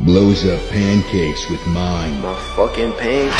blows up pancakes with mine. My fucking pain.